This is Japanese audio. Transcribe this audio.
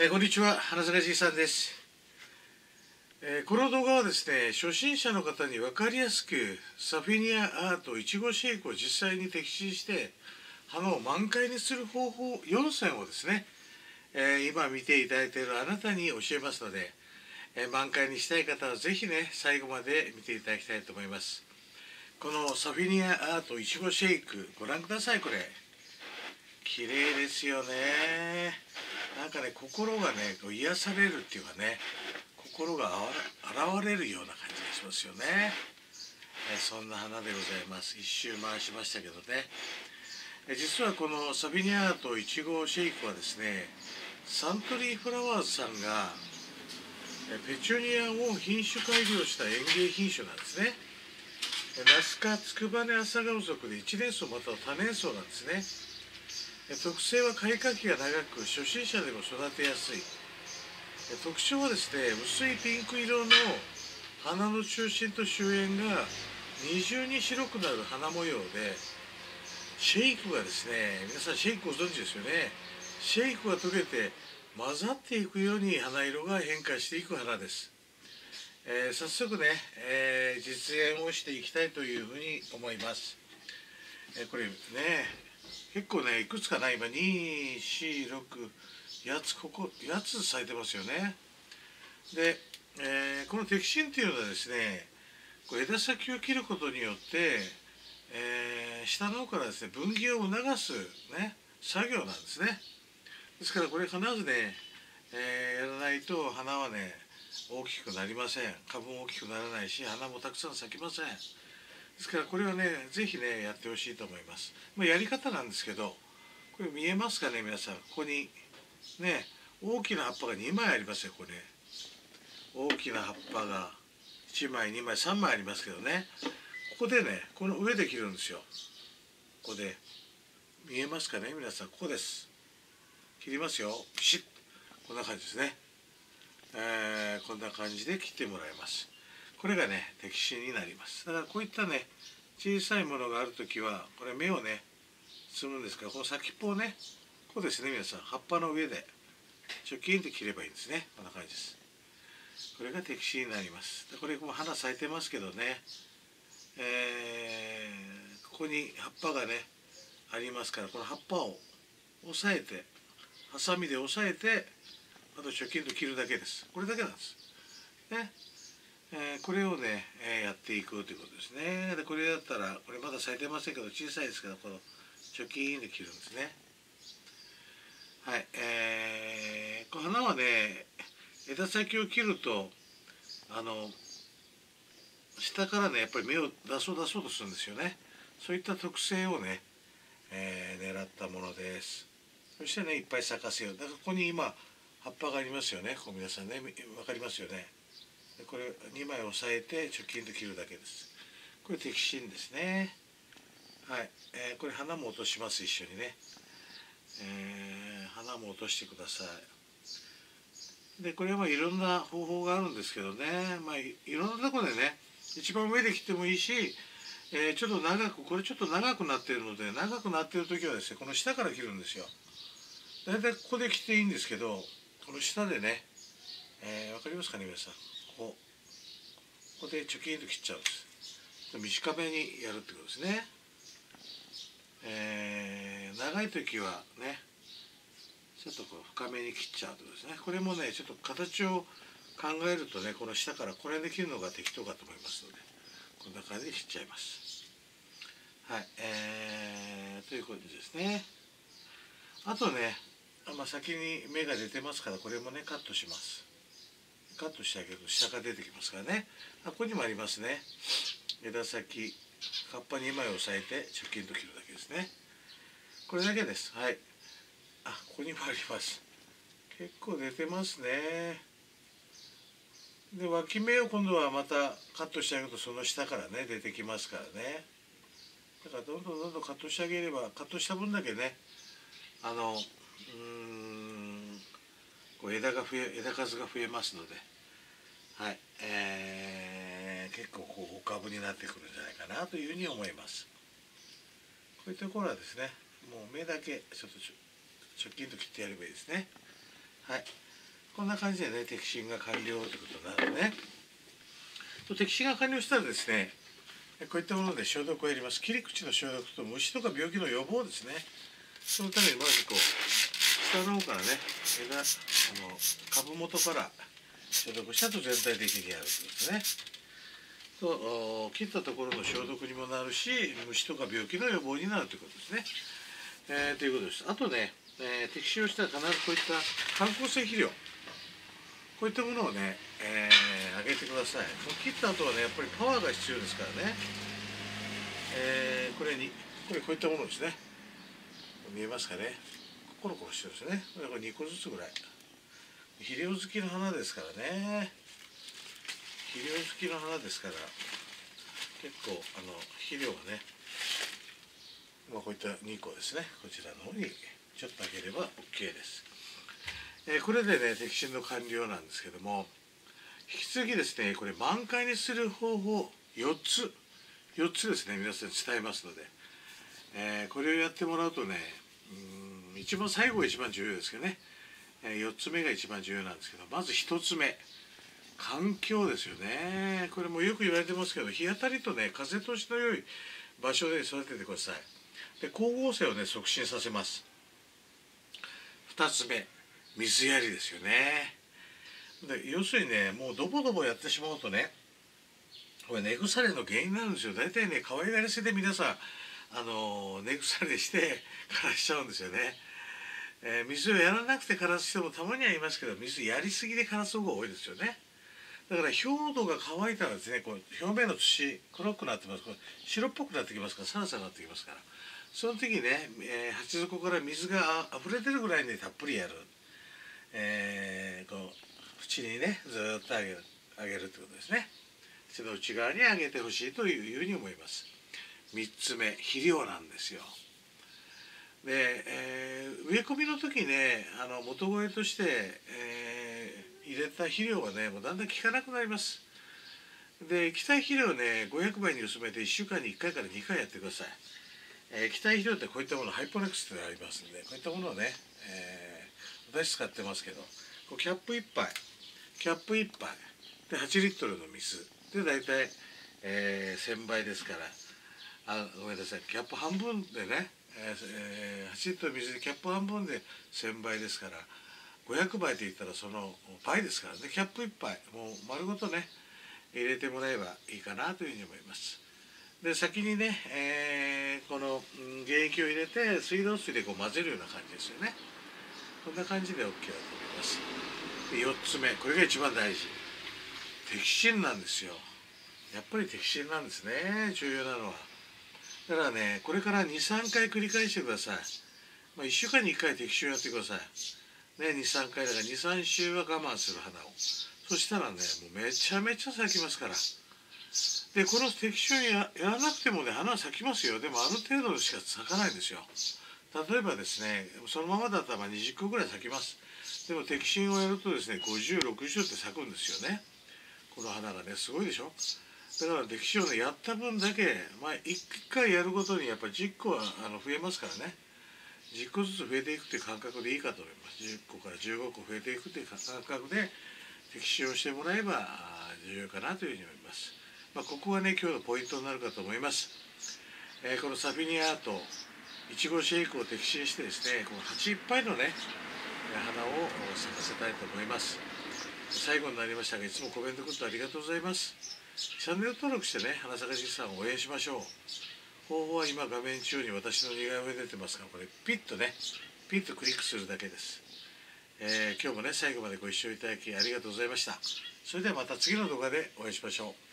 えー、こんにちは花坂じいさんです、えー、この動画はですね初心者の方に分かりやすくサフィニアアートいちごシェイクを実際に摘心して花を満開にする方法4選をですね、えー、今見ていただいているあなたに教えますので、え満開にしたい方は是非ね最後まで見ていただきたいと思います。このサフィニアアートいちごシェイクご覧くださいこれ。綺麗ですよね。なんかね心がねこう癒されるっていうかね心が現れるような感じがしますよね、えそんな花でございます。一周回しましたけどね、え実はこのサビニアートいちごシェイクはですねサントリーフラワーズさんがペチュニアを品種改良した園芸品種なんですね。ナス科ツクバネアサガウ属で1年草または多年草なんですね。特性は開花期が長く初心者でも育てやすい。特徴はですね薄いピンク色の花の中心と周縁が二重に白くなる花模様でシェイクがですね皆さんシェイクご存知ですよね。シェイクが溶けて混ざっていくように花色が変化していく花です、えー、早速ね、えー、実演をしていきたいというふうに思います、えー、これね結構ねいくつかな今246 8つここ8つ咲いてますよね。で、えー、この摘心っていうのはですねこう枝先を切ることによって、えー、下の方からですね分岐を促すね作業なんですね。ですからこれ必ずね、えー、やらないと花はね大きくなりません。株も大きくならないし花もたくさん咲きません。ですからこれはね是非ねやってほしいと思います、まあ、やり方なんですけどこれ見えますかね皆さん。ここにね大きな葉っぱが2枚ありますよこれ大きな葉っぱが1枚2枚3枚ありますけどね。ここでねこの上で切るんですよ。ここで。見えますかね皆さん。ここです。切りますよ。ピシッ。こんな感じですね。えー、こんな感じで切ってもらいます。これがね摘心になります。だからこういったね小さいものがある時はこれ芽をね摘むんですか。らこの先っぽをねこうですね皆さん。葉っぱの上でチョキンって切ればいいんですね。こんな感じです。これが摘心になります。でこれも花咲いてますけどね。えー、ここに葉っぱがねありますからこの葉っぱを押さえてハサミで押さえてあとチョキンと切るだけです。これだけなんです。ね。えー、これをね、えー、やっていくということですね。でこれだったらこれまだ咲いてませんけど小さいですけどこのチョキーンで切るんですね。はいえー、この花はね枝先を切るとあの下からねやっぱり芽を出そう出そうとするんですよね。そういった特性をね、えー、狙ったものです。そしてねいっぱい咲かせよう。だからここに今葉っぱがありますよね。こう皆さんね分かりますよね。これ2枚押さえて直近で切るだけです。これ摘心ですね。はい、えー、これ花も落とします一緒にね、えー、花も落としてください。でこれはいろんな方法があるんですけどね。まあいろんなとこでね一番上で切ってもいいし、えー、ちょっと長くこれちょっと長くなってるので長くなってる時はですねこの下から切るんですよ。大体ここで切っていいんですけどこの下でね、えー、分かりますかね皆さん？ここでチョキンと切っちゃうんです。短めにやるってことですね、えー、長い時はねちょっとこう深めに切っちゃうとですね。これもねちょっと形を考えるとねこの下からこれで切るのが適当かと思いますのでこんな感じで切っちゃいます。はいえー、ということですね。あとね、まあ、先に芽が出てますからこれもねカットします。カットしてあげると下が出てきますからね。あここにもありますね。枝先葉っぱ2枚押さえて直近と切るだけですね。これだけです。はい。あここにもあります。結構出てますね。で脇芽を今度はまたカットしてあげるとその下からね出てきますからね。だからどんどんどんどんカットしてあげればカットした分だけねあのうんこう枝が増え枝数が増えますのではい、えー、結構こうお株になってくるんじゃないかなというふうに思います。こういうところはですねもう目だけちょっと直近と切ってやればいいですね。はい。こんな感じでね摘心が完了ということになるね。と摘心が完了したらですねこういったもので消毒をやります。切り口の消毒と虫とか病気の予防ですね。そのためにまずこう下の方からね枝あの株元から消毒したと全体的にやるということですねと切ったところの消毒にもなるし虫とか病気の予防になるということですね。えー、ということです。あとね、えー、適使用したら必ずこういった観光性肥料こういったものをね、えー、あげてください。切った後はねやっぱりパワーが必要ですからね。えー、これにこれこういったものですね。見えますかね。コロコロしてるんですね。これ2個ずつぐらい。肥料好きの花ですからね。肥料付きの花ですから結構あの肥料はね、まあ、こういった2個ですねこちらの方にちょっとあげれば OK です、えー、これでね摘心の完了なんですけども引き続きですねこれ満開にする方法4つ4つですね皆さんに伝えますので、えー、これをやってもらうとねうん一番最後が一番重要ですけどね、えー、4つ目が一番重要なんですけどまず1つ目。環境ですよね。これもよく言われてますけど日当たりとね風通しの良い場所で育ててください。で光合成をね促進させます。2つ目。水やりですよね。で要するにねもうドボドボやってしまうとねこれ根腐れの原因になるんですよ。大体ね可愛がりすぎで皆さんあの根腐れして 枯らしちゃうんですよね。えー、水をやらなくて枯らす人もたまにはいますけど水やりすぎで枯らす方が多いですよね。だから表土が乾いたらですねこう表面の土黒くなってます。白っぽくなってきますからサラサラになってきますから。その時ね、えー、鉢底から水が溢れてるぐらいにたっぷりやる、えー、こう縁にねずっと上げる上げるってことですね。その内側に上げてほしいというふうに思います。3つ目肥料なんですよ。で、えー、植え込みの時ねあの元肥として、えー入れた肥料がねもうだんだん効かなくなります。で液体肥料ね500倍に薄めて1週間に1回から2回やってください、えー、液体肥料ってこういったものハイポレックスってありますんでこういったものをね、えー、私使ってますけどこうキャップ1杯キャップ1杯で8リットルの水。で大体、えー、1000倍ですからあごめんなさい。キャップ半分でね、えー、8リットル水でキャップ半分で1000倍ですから500倍といったらその倍ですからね。キャップ1杯。もう丸ごとね入れてもらえばいいかなというふうに思います。で先にね、えー、この原液を入れて水道水でこう混ぜるような感じですよね。こんな感じで OK だと思います。で4つ目。これが一番大事。摘心なんですよ。やっぱり摘心なんですね。重要なのは。だからねこれから23回繰り返してください、まあ、1週間に1回摘心やってください。ね、23回だから23週は我慢する花を。そしたらねもうめちゃめちゃ咲きますから。でこの適種ややらなくてもね花は咲きますよ。でもある程度しか咲かないんですよ。例えばですねそのままだったら20個ぐらい咲きます。でも摘心をやるとですね5060って咲くんですよね。この花がねすごいでしょ。だから摘心をねやった分だけ、まあ、1回やるごとにやっぱり10個はあの増えますからね。10個ずつ増えていくという感覚でいいかと思います。10個から15個増えていくという感覚で適用してもらえば重要かなというふうに思います、まあ、ここがね今日のポイントになるかと思います、えー、このサフィニアートいちごシェイクを摘心してですねこの鉢いっぱいのね花を咲かせたいと思います。最後になりましたがいつもコメントくれてありがとうございます。チャンネル登録してね花咲かじさんを応援しましょう。方法は今画面中に私の似顔絵出てますがこれピッとねピッとクリックするだけです、えー、今日もね最後までご視聴いただきありがとうございました。それではまた次の動画でお会いしましょう。